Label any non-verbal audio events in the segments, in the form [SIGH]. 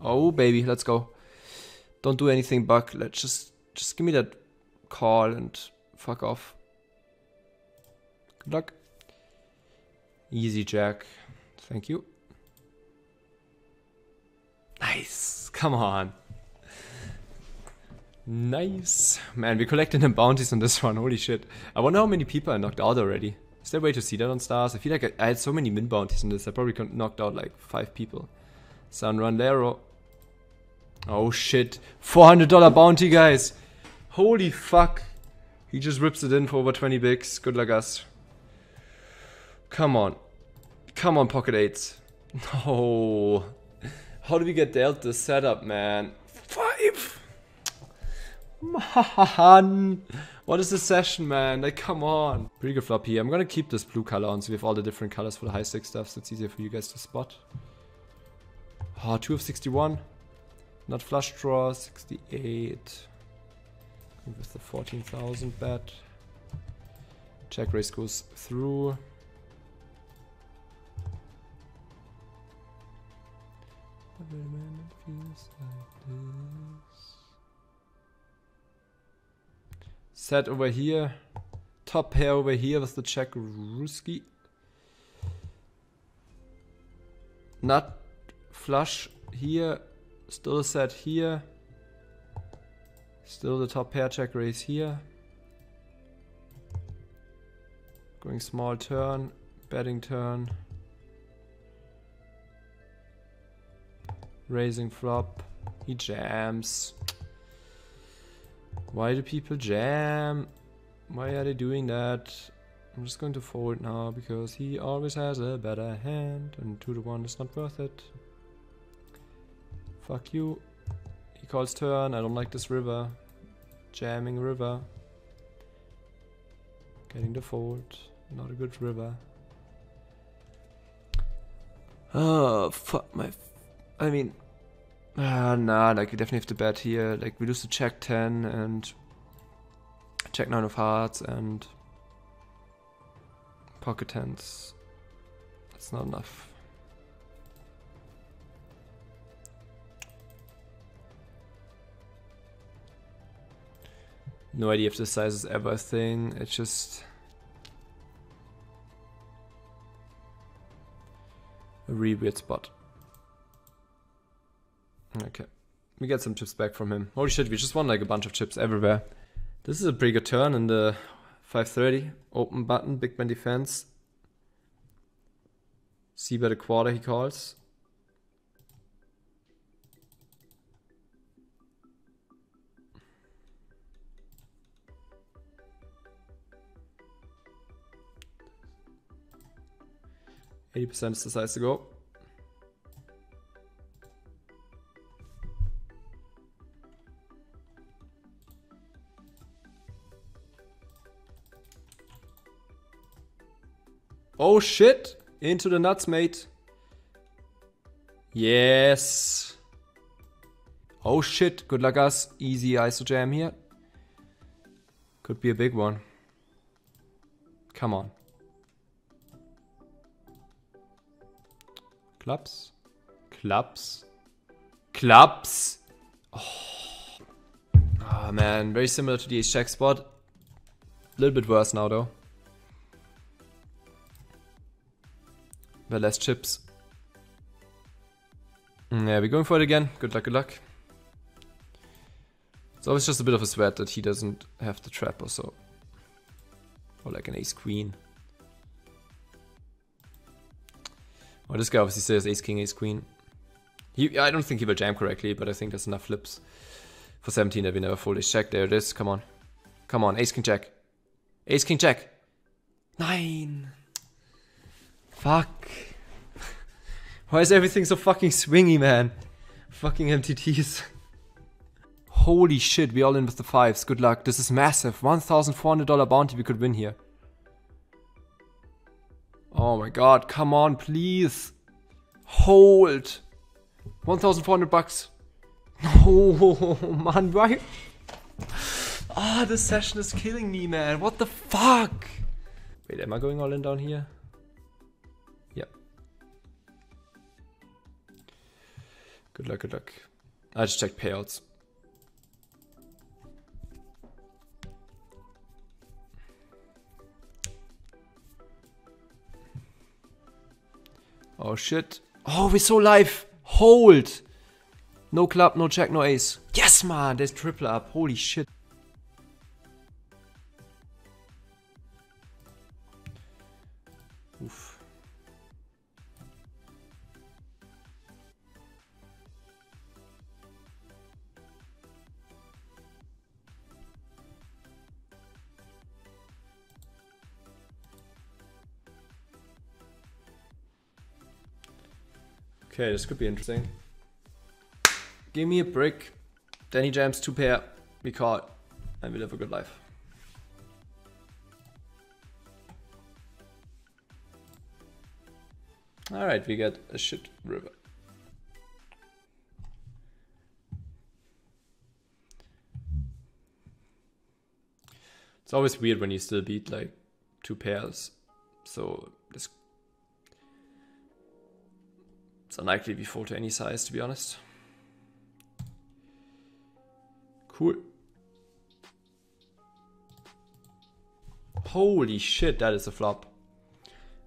Oh, baby, let's go. Don't do anything, Buck. Let's just, just give me that call and fuck off. Good luck. Easy, Jack. Thank you. Nice. Come on. Nice. Man, we're collecting the bounties on this [LAUGHS] one. Holy shit. I wonder how many people I knocked out already. Is there a way to see that on stars? I feel like I, had so many min bounties in this. I probably knocked out like five people. San. Oh shit. $400 bounty, guys. Holy fuck. He just rips it in for over 20 bigs. Good luck, us. Come on. Come on, pocket eights. [LAUGHS] No. How do we get dealt this setup, man? Five. Man. What is the session, man? Like, come on. Pretty good flop here. I'm gonna keep this blue color on so we have all the different colors for the high stick stuff so it's easier for you guys to spot. Ah, oh, 2 of 61. Nut flush draw, 68. With the 14,000 bet. Check raise goes through. Set over here. Top pair over here with the check Ruski. Nut flush here. Still set here. Still the top pair check raise here. Going small turn, betting turn. Raising flop. He jams. Why do people jam? Why are they doing that? I'm just going to fold now because he always has a better hand and 2 to 1 is not worth it. Fuck you. He calls turn. I don't like this river. Jamming river. Getting the fold. Not a good river. Oh, fuck my... I mean... Ah, nah, like, we definitely have to bet here. Like, we lose the check 10 and... Check 9 of hearts and... Pocket tens. That's not enough. No idea if this size is ever a thing. It's just... A really weird spot. Okay. We get some chips back from him. Holy shit, we just won like a bunch of chips everywhere. This is a pretty good turn in the 530. Open button, big man defense. See by the quarter he calls. 80% is the size to go. Oh shit! Into the nuts, mate. Yes. Oh shit, good luck us. Easy ISO jam here. Could be a big one. Come on. Clubs. Clubs. Clubs. Oh. oh man, very similar to the check spot. A little bit worse now though. But less chips. Mm, yeah, we're going for it again. Good luck, good luck. It's always just a bit of a sweat that he doesn't have the trap or so. Or like an ace queen. Well, this guy obviously says ace king, ace queen. He, I don't think he will jam correctly, but I think there's enough flips for 17 that we never ace check. There it is. Come on. Come on. Ace king check. Ace king check. Nine. Fuck. [LAUGHS] Why is everything so fucking swingy, man? Fucking MTTs. [LAUGHS] Holy shit, we all in with the fives. Good luck. This is massive. $1,400 bounty we could win here. Oh my god, come on, please. Hold. 1400 bucks. No, [LAUGHS] man, why? Ah, oh, this session is killing me, man. What the fuck? Wait, am I going all in down here? Yep. Good luck, good luck. I just checked payouts. Oh shit. Oh, we're so live. Hold. No club, no check, no ace. Yes, man. There's triple up. Holy shit. Oof. Okay, this could be interesting. Give me a brick. Danny jams two pair. We caught. And we live a good life. Alright, we get a shit river. It's always weird when you still beat like two pairs. So this unlikely we fall to any size to be honest. Cool. Holy shit, that is a flop.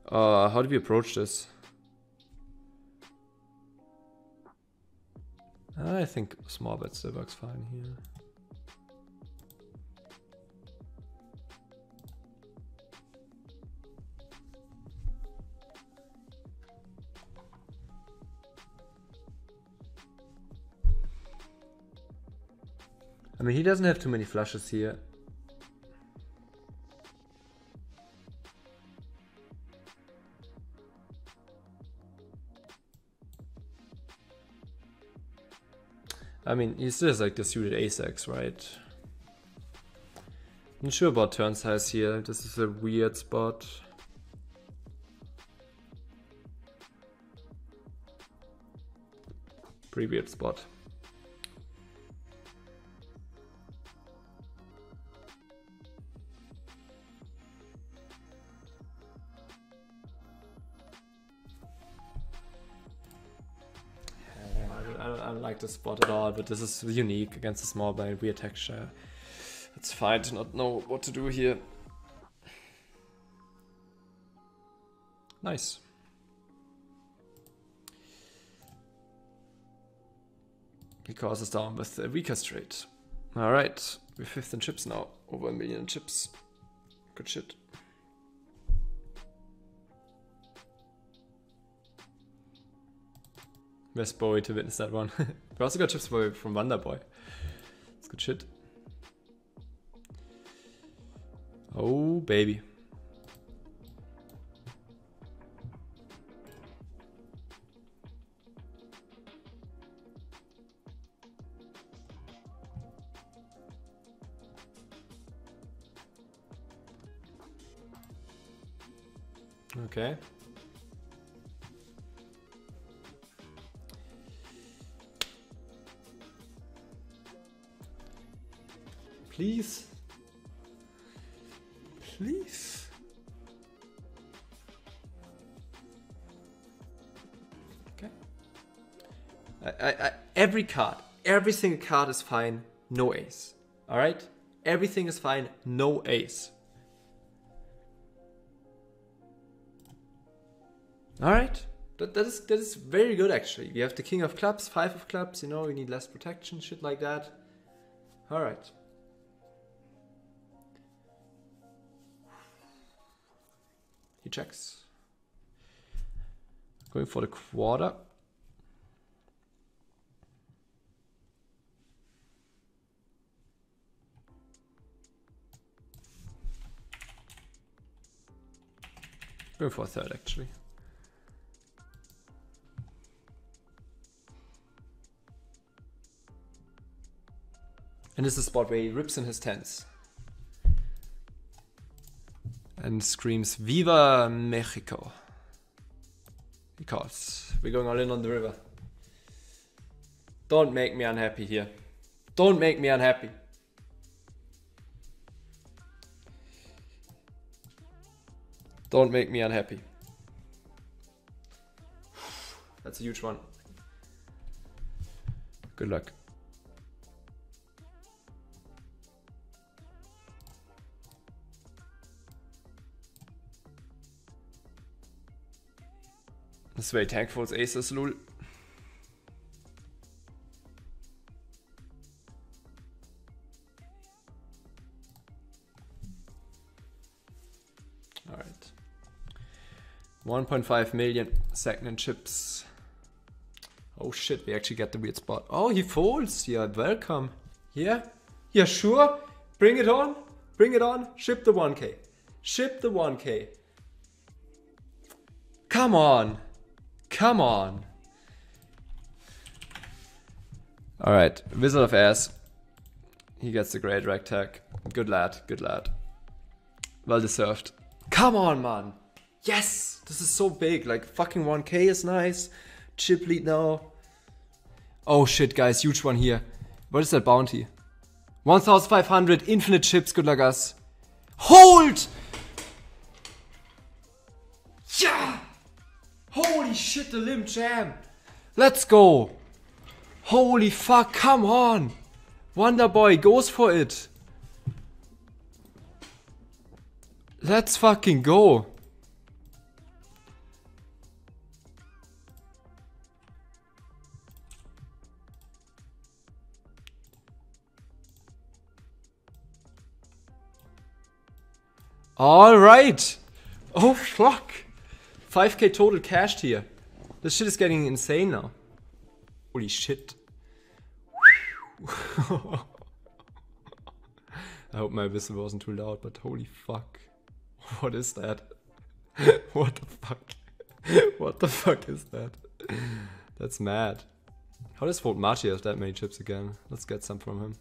Uh, how do we approach this? I think small bet still works fine here. I mean, he doesn't have too many flushes here. I mean, he still has like the suited ace-x, right? I'm not sure about turn size here. This is a weird spot. Pretty weird spot. The spot at all, but this is unique against a small blind, weird texture. It's fine to not know what to do here. Nice. He causes down with a weaker straight. Alright, we're fifth in chips now. Over a million chips. Good shit. Best boy to witness that one. [LAUGHS] we also got chips Boy from Wonder Boy. It's good shit. Oh, baby. Okay. Please. Please. Okay. I, I, I, every card, every single card is fine, no ace. Alright? Everything is fine, no ace. Alright? That, that is that is very good actually. We have the king of clubs, five of clubs, you know, you need less protection, shit like that. Alright. He checks. Going for the quarter. Going for a third actually. And this is the spot where he rips in his tens and screams Viva Mexico. Because we're going all in on the river. Don't make me unhappy here. Don't make me unhappy. Don't make me unhappy. That's a huge one. Good luck. Das wäre Force Aces, lul. Alright. 1.5 million second chips. Oh shit, we actually get the weird spot. Oh, he folds. Yeah, welcome. Yeah? Yeah, sure. Bring it on. Bring it on. Ship the 1k. Ship the 1k. Come on. Come on. Alright, Wizard of Ass. He gets the great rag tag. Good lad, good lad. Well deserved. Come on, man. Yes! This is so big. Like, fucking 1k is nice. Chip lead now. Oh shit, guys. Huge one here. What is that bounty? 1500 infinite chips. Good luck, us. Hold! Holy shit, the limp jam. Let's go. Holy fuck, come on. Wonder Boy goes for it. Let's fucking go. All right. Oh, fuck. 5k total cashed here. This shit is getting insane now. Holy shit. [LAUGHS] I hope my whistle wasn't too loud, but holy fuck. What is that? [LAUGHS] what the fuck? [LAUGHS] what the fuck is that? That's mad. How does Fort Marchi have that many chips again? Let's get some from him.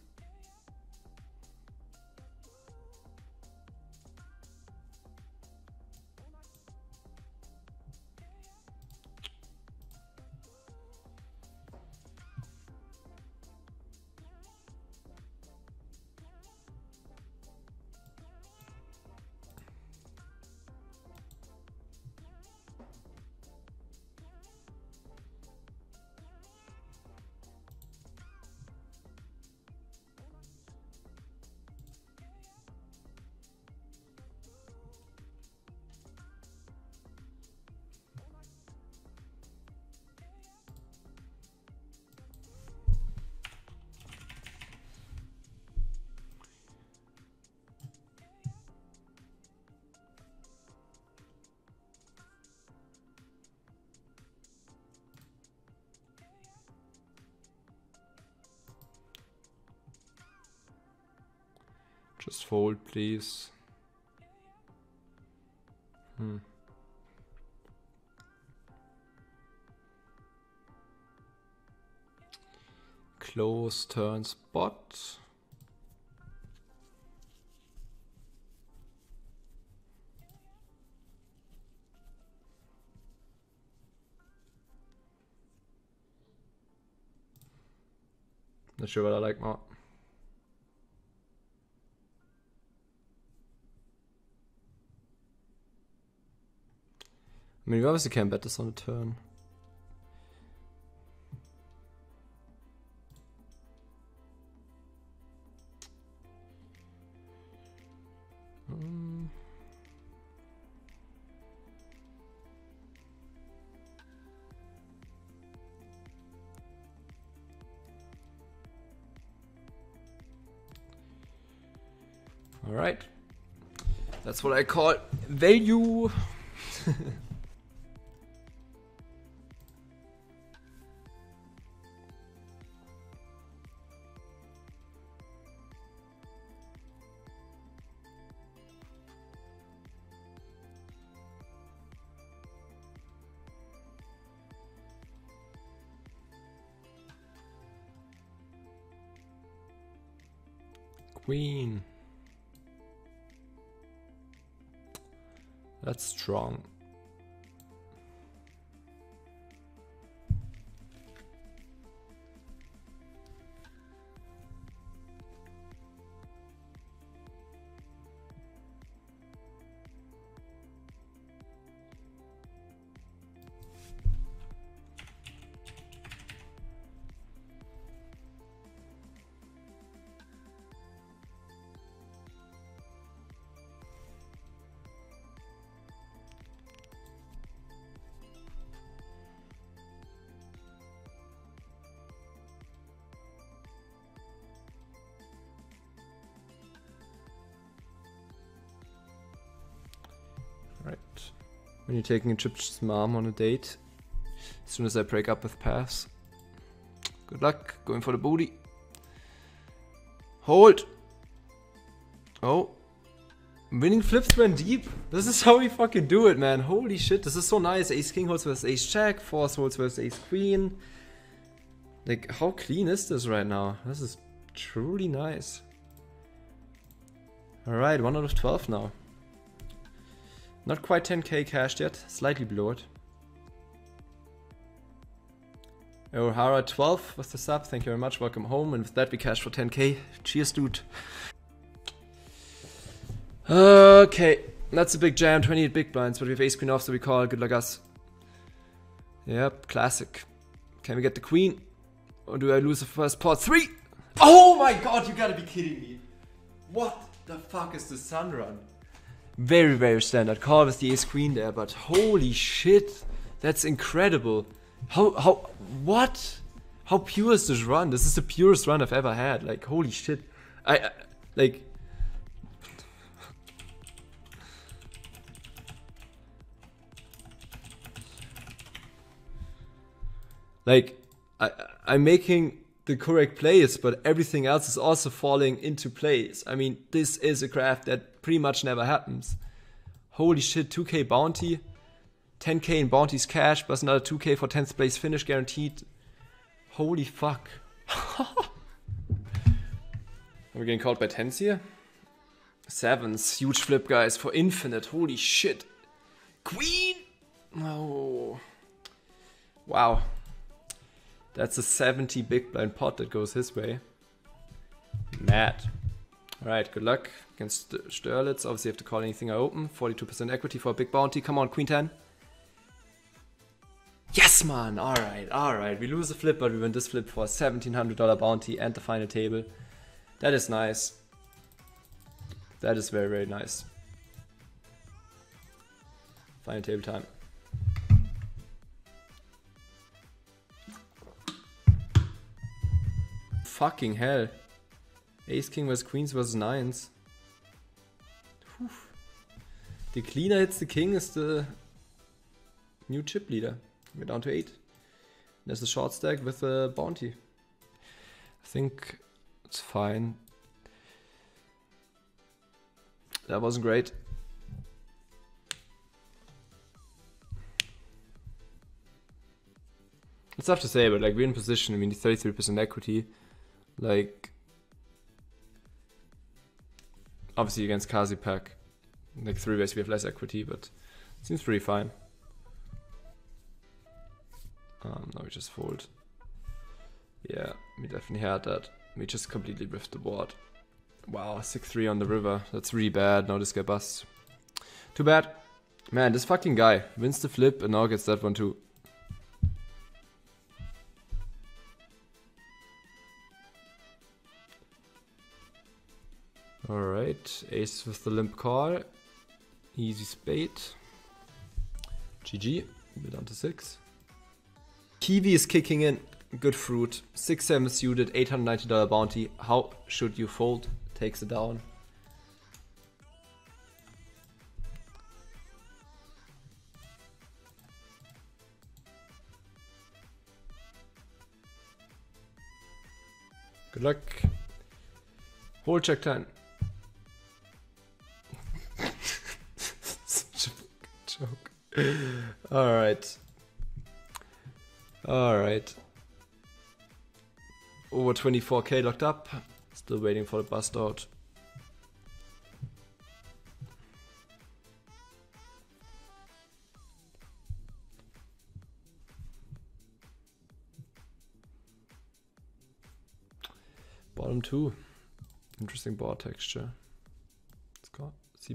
Just fold, please. Hmm. Close turn spot. Not sure what I like more. I mean, we obviously can't bet this on a turn. Um. All right. That's what I call value. [LAUGHS] Queen. That's strong. When you're taking a trip to mom on a date. As soon as I break up with Paths. Good luck. Going for the booty. Hold. Oh. Winning flips went deep. This is how we fucking do it, man. Holy shit. This is so nice. Ace King holds versus Ace Jack. Force holds versus Ace Queen. Like, how clean is this right now? This is truly nice. Alright, 1 out of 12 now. Not quite 10k cashed yet. Slightly below it. O'Hara 12 was the sub. Thank you very much. Welcome home. And with that, we cash for 10k. Cheers, dude. Okay. That's a big jam. 28 big blinds, but we have ace queen off, so we call. Good luck, us. Yep, classic. Can we get the queen? Or do I lose the first pot? Three! Oh my god, you gotta be kidding me. What the fuck is the sun run? Very, very standard. Call with the ace queen there, but holy shit. That's incredible. How, how, what? How pure is this run? This is the purest run I've ever had. Like, holy shit. I, I like... Like, I, I'm making the correct plays, but everything else is also falling into place. I mean, this is a craft that pretty much never happens. Holy shit, 2k bounty. 10k in bounties cash, plus another 2k for 10th place finish guaranteed. Holy fuck. [LAUGHS] Are we getting called by 10s here? Sevens, huge flip guys for infinite, holy shit. Queen! Oh. Wow. That's a 70 big blind pot that goes his way. Mad. Alright, good luck against Sterlitz. Obviously, you have to call anything I open. 42% equity for a big bounty. Come on, Queen 10. Yes, man! Alright, alright. We lose a flip, but we win this flip for a $1,700 bounty and the final table. That is nice. That is very, very nice. Final table time. Fucking hell. Ace King vs Queens vs Nines. Whew. The cleaner hits the king is the new chip leader. We're down to 8. There's a short stack with a bounty. I think it's fine. That wasn't great. It's tough to say, but like we're in position. I mean, 33% equity. Like, obviously against Kazi Pack, like three ways we have less equity, but seems pretty fine. Um, now we just fold. Yeah, we definitely had that. We just completely riffed the board. Wow, 6-3 on the river. That's really bad. Now this guy busts. Too bad. Man, this fucking guy wins the flip and now gets that one too. Alright, ace with the limp call. Easy spade. GG, we're down to 6. Kiwi is kicking in, good fruit. 6-7 suited, $890 bounty. How should you fold? Takes it down. Good luck. Hold check 10. Joke. Alright. Alright. Over 24k locked up. Still waiting for the bust out. Bottom two. Interesting board texture. Let's go. See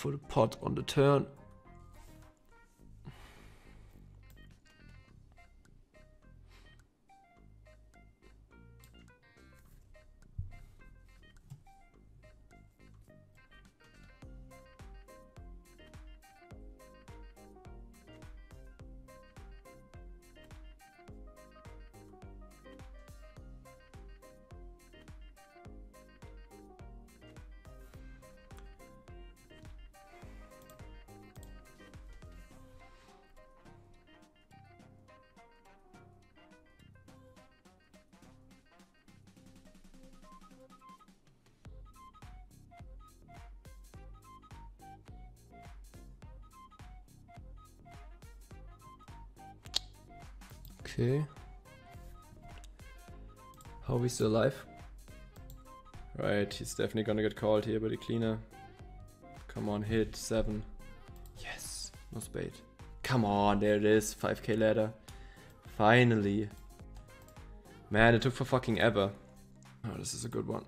for the pot on the turn. Okay. How we still alive? Right, he's definitely gonna get called here by the cleaner. Come on, hit seven. Yes, no spade. Come on, there it is. 5k ladder. Finally. Man, it took for fucking ever. Oh, this is a good one.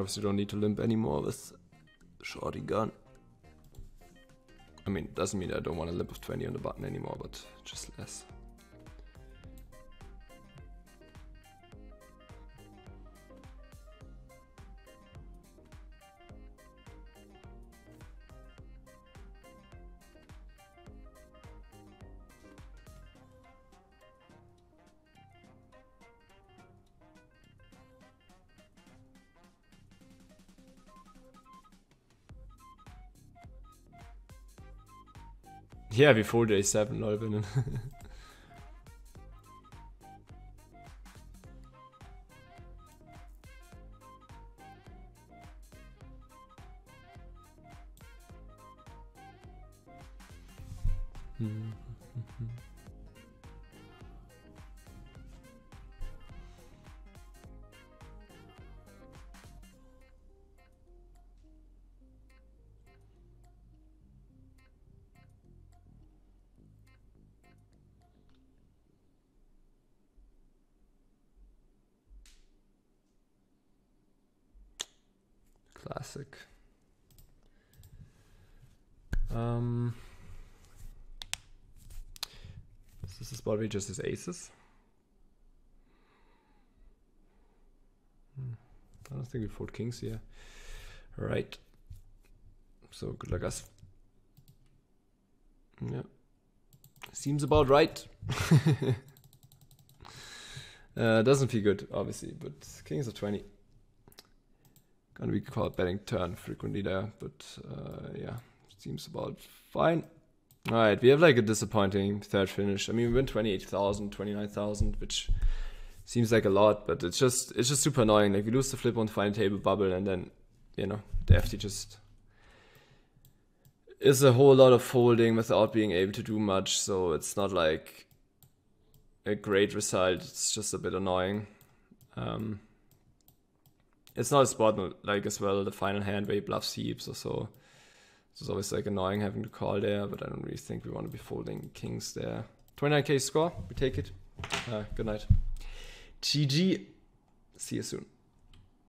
Obviously don't need to limp anymore with shorty gun. I mean, doesn't mean I don't want to limp with 20 on the button anymore, but just less. Ja, wie voll der ist, 7 Leute. Classic. Um, this is probably just his aces. Hmm. I don't think we fold kings here. Right. So good luck us. Yeah. Seems about right. [LAUGHS] uh, doesn't feel good, obviously, but kings are 20 gonna be called betting turn frequently there, but uh, yeah, seems about fine. All right, we have like a disappointing third finish. I mean, we win 28,000, 29,000, which seems like a lot, but it's just it's just super annoying. Like we lose the flip on final table bubble, and then you know the FT just is a whole lot of folding without being able to do much. So it's not like a great result. It's just a bit annoying. Um, it's not a spot like as well the final hand where he bluffs heaps or so. It's always like annoying having to call there, but I don't really think we want to be folding kings there. 29k score, we take it. Uh, good night. GG. See you soon.